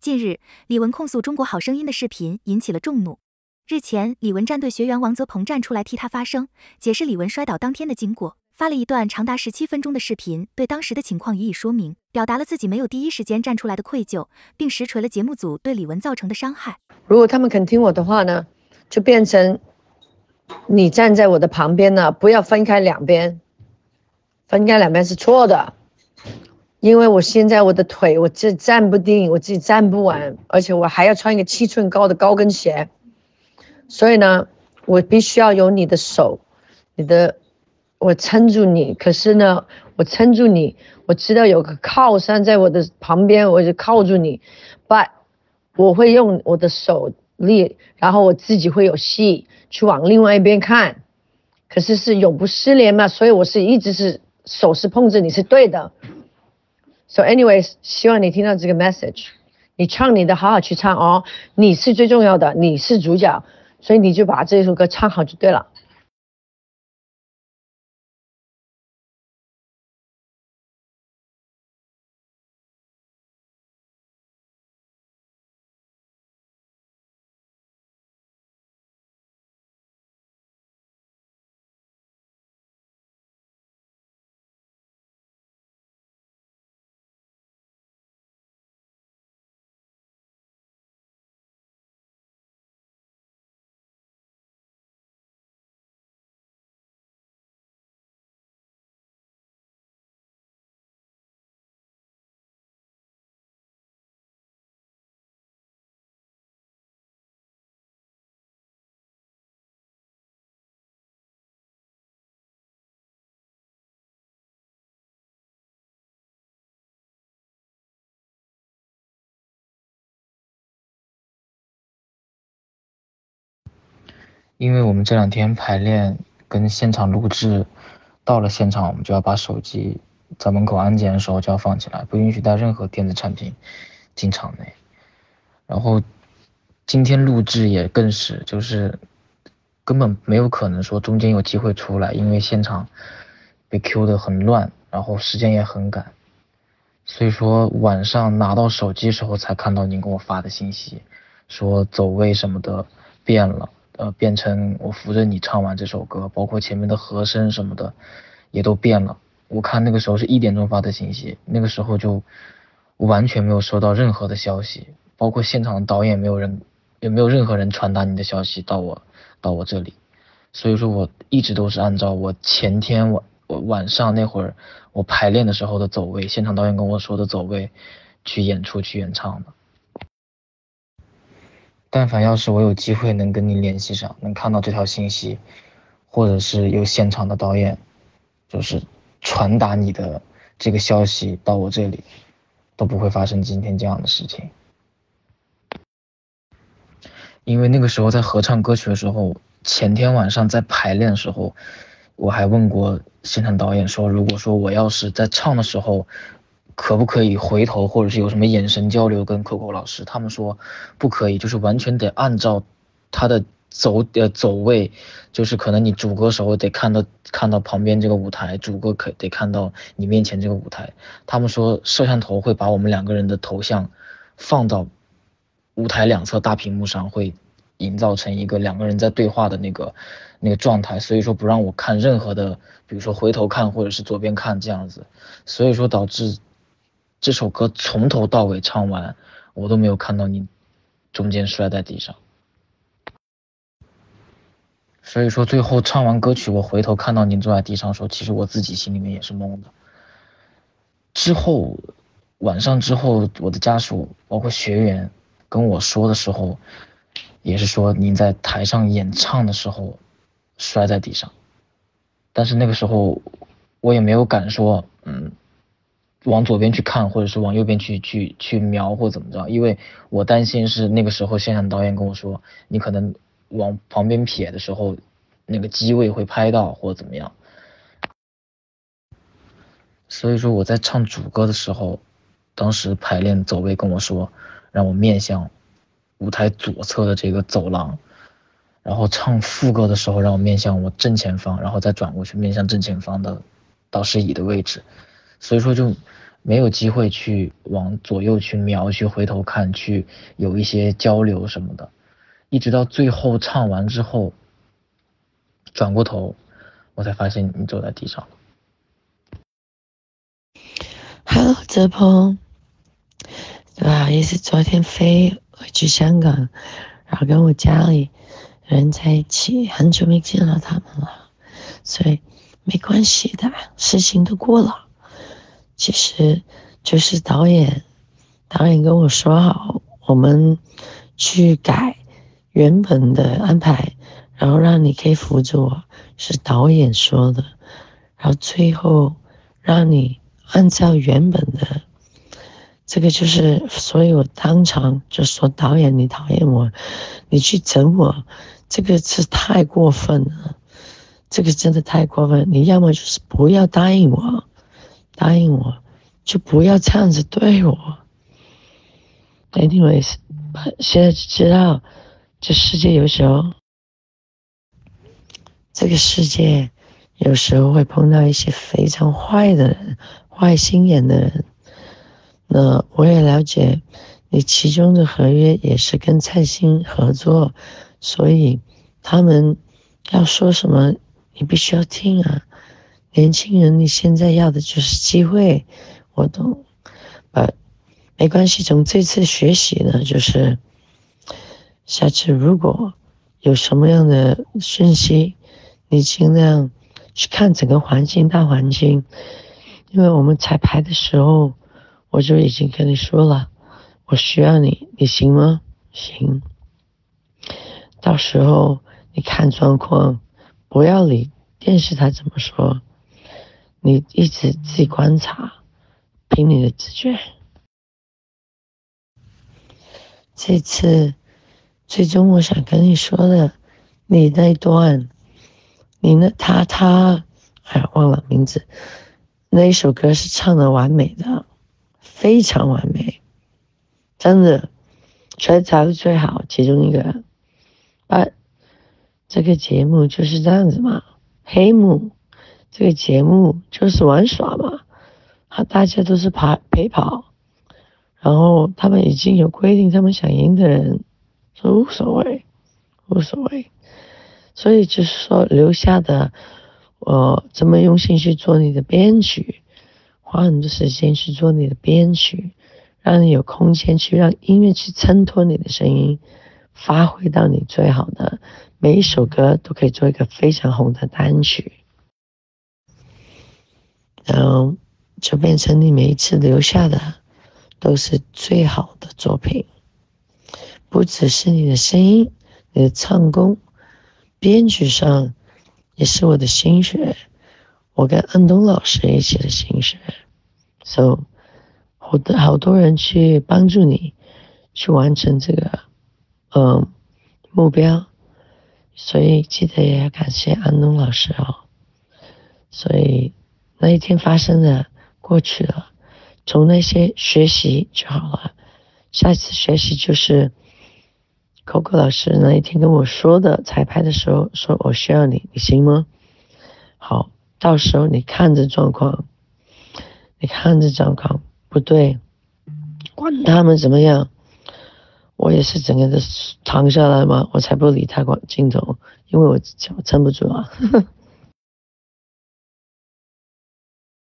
近日，李玟控诉《中国好声音》的视频引起了众怒。日前，李玟战队学员王泽鹏站出来替她发声，解释李玟摔倒当天的经过，发了一段长达十七分钟的视频，对当时的情况予以说明，表达了自己没有第一时间站出来的愧疚，并实锤了节目组对李玟造成的伤害。如果他们肯听我的话呢，就变成你站在我的旁边呢，不要分开两边，分开两边是错的。因为我现在我的腿我这站不定，我自己站不稳，而且我还要穿一个七寸高的高跟鞋，所以呢，我必须要有你的手，你的，我撑住你。可是呢，我撑住你，我知道有个靠山在我的旁边，我就靠住你。But 我会用我的手力，然后我自己会有戏去往另外一边看。可是是永不失联嘛，所以我是一直是手是碰着你是对的。So, anyways，希望你听到这个 message。你唱你的，好好去唱哦。你是最重要的，你是主角，所以你就把这首歌唱好就对了。因为我们这两天排练跟现场录制，到了现场我们就要把手机在门口安检的时候就要放起来，不允许带任何电子产品进场内。然后今天录制也更是，就是根本没有可能说中间有机会出来，因为现场被 Q 的很乱，然后时间也很赶，所以说晚上拿到手机时候才看到您给我发的信息，说走位什么的变了。呃，变成我扶着你唱完这首歌，包括前面的和声什么的，也都变了。我看那个时候是一点钟发的信息，那个时候就完全没有收到任何的消息，包括现场导演没有人，也没有任何人传达你的消息到我到我这里。所以说，我一直都是按照我前天晚我晚上那会儿我排练的时候的走位，现场导演跟我说的走位去演出去演唱的。但凡要是我有机会能跟你联系上，能看到这条信息，或者是有现场的导演，就是传达你的这个消息到我这里，都不会发生今天这样的事情。因为那个时候在合唱歌曲的时候，前天晚上在排练的时候，我还问过现场导演说，如果说我要是在唱的时候。可不可以回头，或者是有什么眼神交流跟 Coco 老师？他们说不可以，就是完全得按照他的走呃走位，就是可能你主歌时候得看到看到旁边这个舞台，主歌可得看到你面前这个舞台。他们说摄像头会把我们两个人的头像放到舞台两侧大屏幕上，会营造成一个两个人在对话的那个那个状态，所以说不让我看任何的，比如说回头看或者是左边看这样子，所以说导致。这首歌从头到尾唱完，我都没有看到你中间摔在地上。所以说最后唱完歌曲，我回头看到您坐在地上的时候，其实我自己心里面也是懵的。之后晚上之后，我的家属包括学员跟我说的时候，也是说您在台上演唱的时候摔在地上，但是那个时候我也没有敢说，嗯。往左边去看，或者是往右边去去去瞄，或怎么着？因为我担心是那个时候现场导演跟我说，你可能往旁边撇的时候，那个机位会拍到或怎么样。所以说我在唱主歌的时候，当时排练走位跟我说，让我面向舞台左侧的这个走廊，然后唱副歌的时候让我面向我正前方，然后再转过去面向正前方的导师椅的位置。所以说就没有机会去往左右去瞄，去回头看，去有一些交流什么的。一直到最后唱完之后，转过头，我才发现你坐在地上。Hello，泽鹏，不好意思，昨天飞回去香港，然后跟我家里人在一起，很久没见到他们了，所以没关系的，事情都过了。其实就是导演，导演跟我说好，我们去改原本的安排，然后让你可以辅助我，是导演说的，然后最后让你按照原本的，这个就是所以我当场就说导演你讨厌我，你去整我，这个是太过分了，这个真的太过分，你要么就是不要答应我。答应我，就不要这样子对我。Anyways，现在知道，这世界有时候，这个世界有时候会碰到一些非常坏的人、坏心眼的人。那我也了解，你其中的合约也是跟蔡兴合作，所以他们要说什么，你必须要听啊。年轻人，你现在要的就是机会，我懂，呃，没关系。从这次学习呢，就是下次如果有什么样的讯息，你尽量去看整个环境、大环境。因为我们彩排的时候，我就已经跟你说了，我需要你，你行吗？行。到时候你看状况，不要理电视台怎么说。你一直自己观察，凭你的直觉。这次最终我想跟你说的，你那段，你那他他，哎忘了名字，那一首歌是唱的完美的，非常完美，真的，全场最好其中一个。啊，这个节目就是这样子嘛，黑幕。这个节目就是玩耍嘛，他大家都是跑陪跑，然后他们已经有规定，他们想赢的人说无所谓，无所谓，所以就是说留下的，我这么用心去做你的编曲，花很多时间去做你的编曲，让你有空间去让音乐去衬托你的声音，发挥到你最好的，每一首歌都可以做一个非常红的单曲。然后就变成你每一次留下的都是最好的作品，不只是你的声音、你的唱功，编曲上也是我的心血，我跟安东老师一起的心血，所以好多好多人去帮助你去完成这个嗯目标，所以记得也要感谢安东老师哦，所以。那一天发生的过去了，从那些学习就好了。下一次学习就是 Coco 老师那一天跟我说的，彩排的时候说我需要你，你行吗？好，到时候你看着状况，你看着状况不对，管他们怎么样，我也是整个的躺下来嘛，我才不理他管镜头，因为我脚撑不住啊。